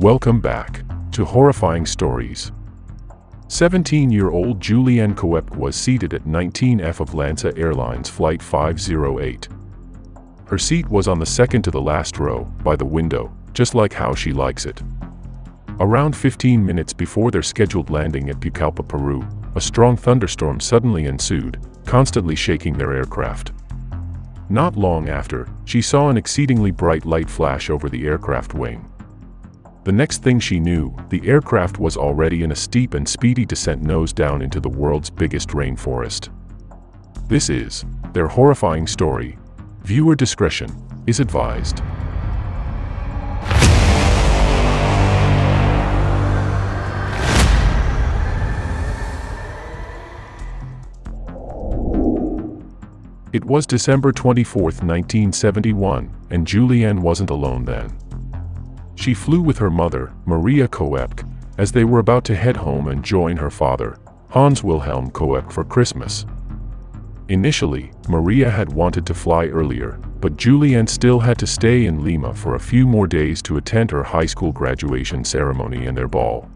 Welcome back to Horrifying Stories. 17-year-old Juliane Koepcke was seated at 19F of LANSA Airlines Flight 508. Her seat was on the second to the last row, by the window, just like how she likes it. Around 15 minutes before their scheduled landing at Pucallpa, Peru, a strong thunderstorm suddenly ensued, constantly shaking their aircraft. Not long after, she saw an exceedingly bright light flash over the aircraft wing. The next thing she knew, the aircraft was already in a steep and speedy descent nose down into the world's biggest rainforest. This is their horrifying story. Viewer discretion is advised. It was December 24, 1971, and Juliane wasn't alone then. She flew with her mother, Maria Koepcke, as they were about to head home and join her father, Hans Wilhelm Koepcke, for Christmas. Initially, Maria had wanted to fly earlier, but Juliane still had to stay in Lima for a few more days to attend her high school graduation ceremony and their ball.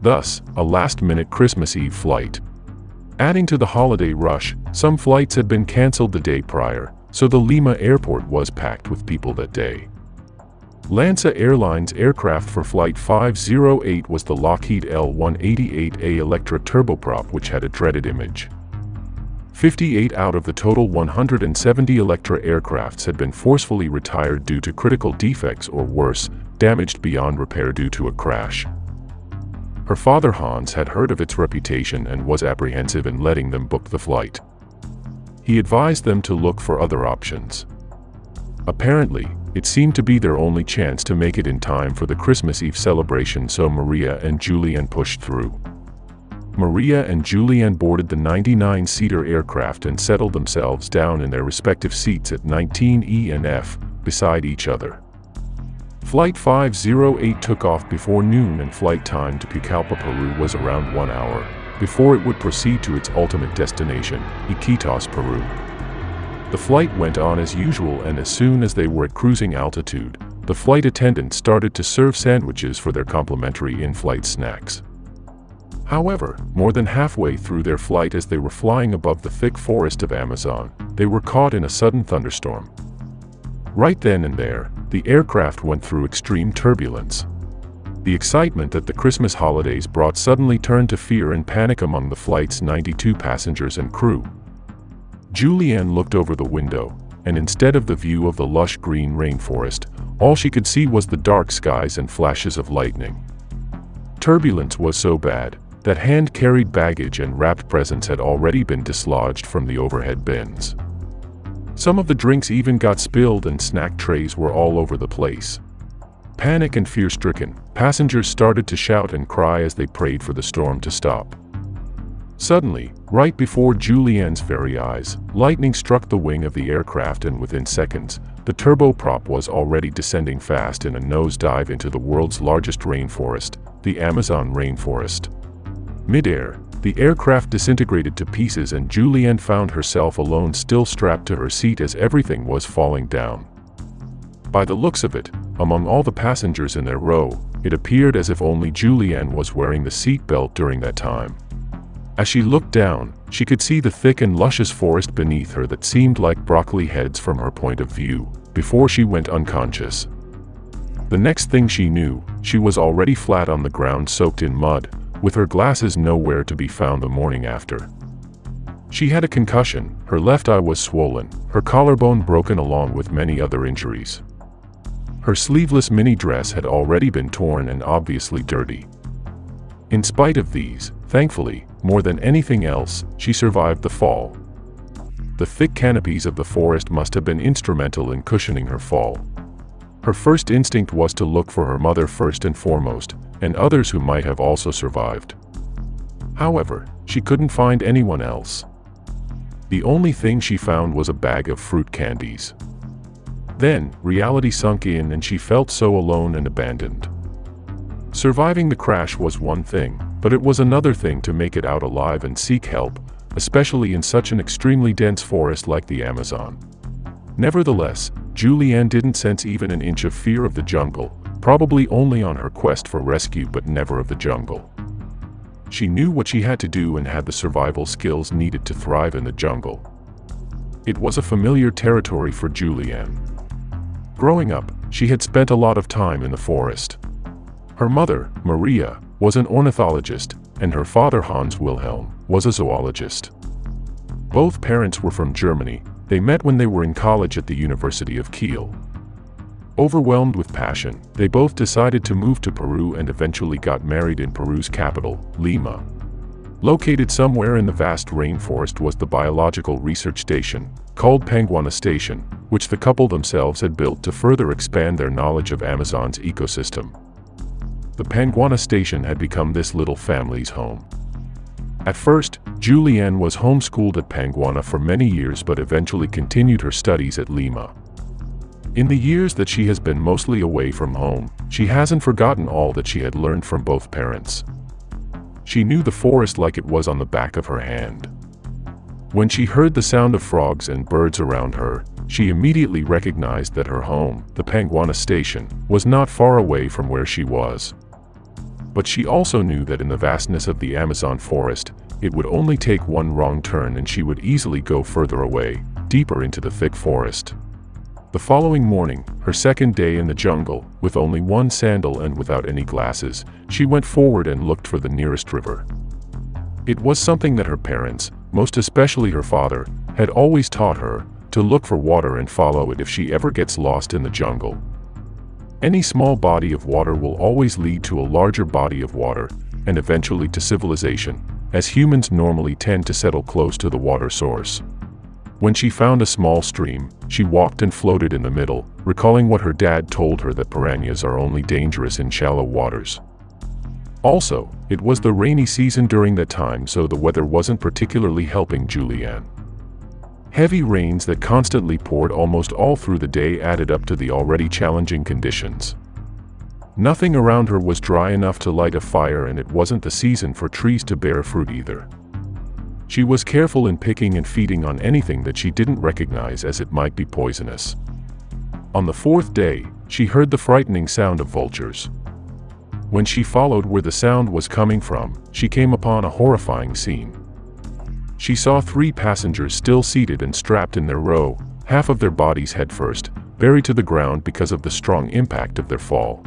Thus, a last-minute Christmas Eve flight. Adding to the holiday rush, some flights had been cancelled the day prior, so the Lima airport was packed with people that day. LANSA Airlines aircraft for Flight 508 was the Lockheed L-188A Electra turboprop which had a dreaded image. 58 out of the total 170 Electra aircrafts had been forcefully retired due to critical defects or worse, damaged beyond repair due to a crash. Her father Hans had heard of its reputation and was apprehensive in letting them book the flight. He advised them to look for other options. Apparently, it seemed to be their only chance to make it in time for the Christmas Eve celebration so Maria and Julian pushed through. Maria and Julian boarded the 99-seater aircraft and settled themselves down in their respective seats at 19E and F, beside each other. Flight 508 took off before noon and flight time to Pucallpa, Peru was around one hour, before it would proceed to its ultimate destination, Iquitos, Peru. The flight went on as usual and as soon as they were at cruising altitude, the flight attendants started to serve sandwiches for their complimentary in-flight snacks. However, more than halfway through their flight as they were flying above the thick forest of Amazon, they were caught in a sudden thunderstorm. Right then and there, the aircraft went through extreme turbulence. The excitement that the Christmas holidays brought suddenly turned to fear and panic among the flight's 92 passengers and crew. Juliane looked over the window, and instead of the view of the lush green rainforest, all she could see was the dark skies and flashes of lightning. Turbulence was so bad that hand-carried baggage and wrapped presents had already been dislodged from the overhead bins. Some of the drinks even got spilled and snack trays were all over the place. Panic and fear-stricken, passengers started to shout and cry as they prayed for the storm to stop. Suddenly, right before Juliane's very eyes, lightning struck the wing of the aircraft and within seconds, the turboprop was already descending fast in a nosedive into the world's largest rainforest, the Amazon rainforest. Mid-air, the aircraft disintegrated to pieces and Juliane found herself alone still strapped to her seat as everything was falling down. By the looks of it, among all the passengers in their row, it appeared as if only Juliane was wearing the seat belt during that time. As she looked down, she could see the thick and luscious forest beneath her that seemed like broccoli heads from her point of view, before she went unconscious. The next thing she knew, she was already flat on the ground soaked in mud, with her glasses nowhere to be found the morning after. She had a concussion, her left eye was swollen, her collarbone broken along with many other injuries. Her sleeveless mini dress had already been torn and obviously dirty. In spite of these, thankfully, more than anything else, she survived the fall. The thick canopies of the forest must have been instrumental in cushioning her fall. Her first instinct was to look for her mother first and foremost, and others who might have also survived. However, she couldn't find anyone else. The only thing she found was a bag of fruit candies. Then, reality sunk in and she felt so alone and abandoned. Surviving the crash was one thing, but it was another thing to make it out alive and seek help, especially in such an extremely dense forest like the Amazon. Nevertheless, Juliane didn't sense even an inch of fear of the jungle, probably only on her quest for rescue but never of the jungle. She knew what she had to do and had the survival skills needed to thrive in the jungle. It was a familiar territory for Juliane. Growing up, she had spent a lot of time in the forest. Her mother, Maria, was an ornithologist, and her father Hans Wilhelm was a zoologist. Both parents were from Germany, they met when they were in college at the University of Kiel. Overwhelmed with passion, they both decided to move to Peru and eventually got married in Peru's capital, Lima. Located somewhere in the vast rainforest was the biological research station, called Panguana Station, which the couple themselves had built to further expand their knowledge of Amazon's ecosystem. The Panguana Station had become this little family's home. At first, Juliane was homeschooled at Panguana for many years but eventually continued her studies at Lima. In the years that she has been mostly away from home, she hasn't forgotten all that she had learned from both parents. She knew the forest like it was on the back of her hand. When she heard the sound of frogs and birds around her, she immediately recognized that her home, the Panguana station, was not far away from where she was. But she also knew that in the vastness of the Amazon forest, it would only take one wrong turn and she would easily go further away, deeper into the thick forest. The following morning, her second day in the jungle, with only one sandal and without any glasses, she went forward and looked for the nearest river. It was something that her parents, most especially her father, had always taught her, to look for water and follow it if she ever gets lost in the jungle. Any small body of water will always lead to a larger body of water, and eventually to civilization, as humans normally tend to settle close to the water source. When she found a small stream, she walked and floated in the middle, recalling what her dad told her that piranhas are only dangerous in shallow waters. Also, it was the rainy season during that time so the weather wasn't particularly helping Juliane. Heavy rains that constantly poured almost all through the day added up to the already challenging conditions. Nothing around her was dry enough to light a fire and it wasn't the season for trees to bear fruit either. She was careful in picking and feeding on anything that she didn't recognize as it might be poisonous. On the fourth day, she heard the frightening sound of vultures. When she followed where the sound was coming from, she came upon a horrifying scene. She saw three passengers still seated and strapped in their row, half of their bodies headfirst, buried to the ground because of the strong impact of their fall.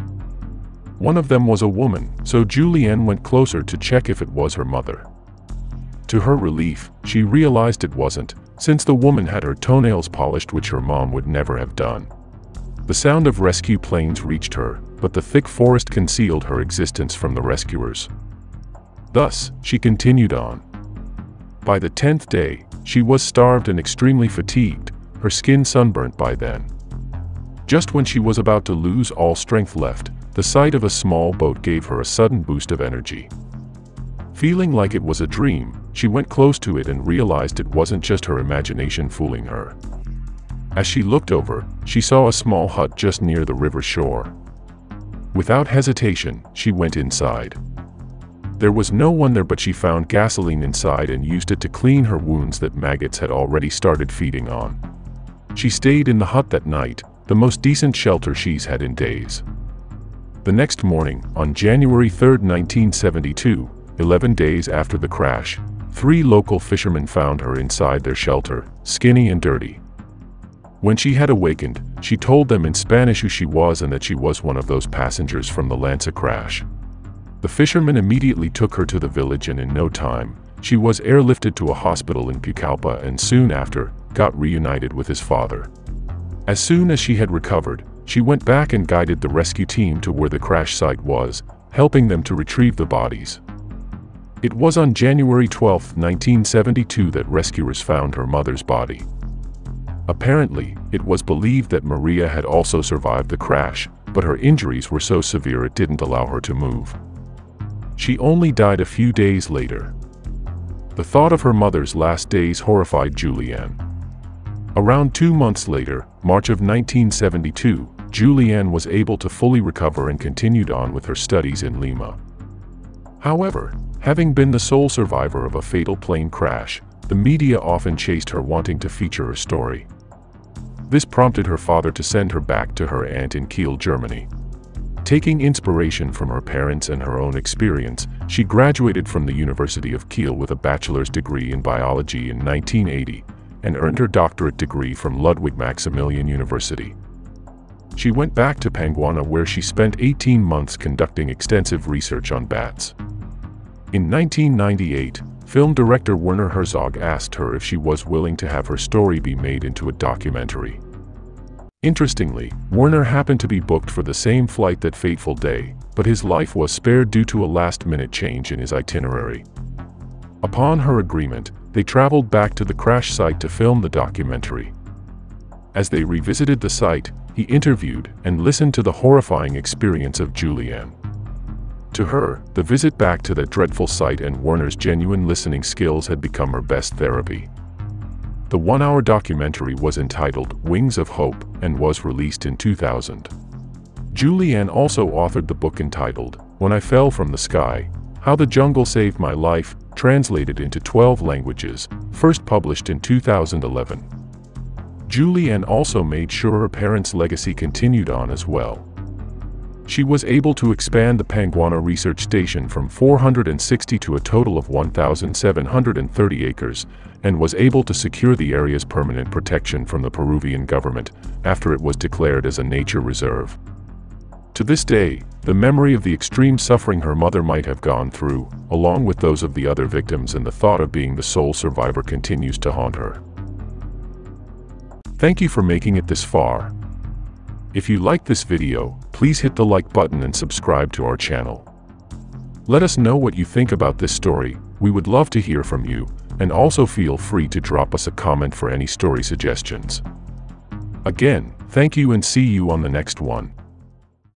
One of them was a woman, so Juliane went closer to check if it was her mother. To her relief, she realized it wasn't, since the woman had her toenails polished which her mom would never have done. The sound of rescue planes reached her, but the thick forest concealed her existence from the rescuers. Thus, she continued on. By the tenth day, she was starved and extremely fatigued, her skin sunburnt by then. Just when she was about to lose all strength left, the sight of a small boat gave her a sudden boost of energy. Feeling like it was a dream, she went close to it and realized it wasn't just her imagination fooling her. As she looked over, she saw a small hut just near the river shore. Without hesitation, she went inside. There was no one there but she found gasoline inside and used it to clean her wounds that maggots had already started feeding on. She stayed in the hut that night, the most decent shelter she's had in days. The next morning, on January 3, 1972, 11 days after the crash, Three local fishermen found her inside their shelter, skinny and dirty. When she had awakened, she told them in Spanish who she was and that she was one of those passengers from the LANSA crash. The fishermen immediately took her to the village and in no time, she was airlifted to a hospital in Pucallpa and soon after, got reunited with his father. As soon as she had recovered, she went back and guided the rescue team to where the crash site was, helping them to retrieve the bodies. It was on January 12, 1972 that rescuers found her mother's body. Apparently, it was believed that Maria had also survived the crash, but her injuries were so severe it didn't allow her to move. She only died a few days later. The thought of her mother's last days horrified Juliane. Around two months later, March of 1972, Juliane was able to fully recover and continued on with her studies in Lima. However, Having been the sole survivor of a fatal plane crash, the media often chased her wanting to feature her story. This prompted her father to send her back to her aunt in Kiel, Germany. Taking inspiration from her parents and her own experience, she graduated from the University of Kiel with a bachelor's degree in biology in 1980 and earned her doctorate degree from Ludwig Maximilian University. She went back to Panguana where she spent 18 months conducting extensive research on bats. In 1998, film director Werner Herzog asked her if she was willing to have her story be made into a documentary. Interestingly, Werner happened to be booked for the same flight that fateful day, but his life was spared due to a last-minute change in his itinerary. Upon her agreement, they traveled back to the crash site to film the documentary. As they revisited the site, he interviewed and listened to the horrifying experience of Juliane. To her, the visit back to that dreadful site and Werner's genuine listening skills had become her best therapy. The one-hour documentary was entitled Wings of Hope and was released in 2000. Juliane also authored the book entitled When I Fell from the Sky, How the Jungle Saved My Life, translated into 12 languages, first published in 2011. Juliane also made sure her parents' legacy continued on as well. She was able to expand the Panguana Research Station from 460 to a total of 1,730 acres, and was able to secure the area's permanent protection from the Peruvian government after it was declared as a nature reserve. To this day, the memory of the extreme suffering her mother might have gone through, along with those of the other victims and the thought of being the sole survivor continues to haunt her. Thank you for making it this far. If you liked this video, please hit the like button and subscribe to our channel. Let us know what you think about this story, we would love to hear from you, and also feel free to drop us a comment for any story suggestions. Again, thank you and see you on the next one.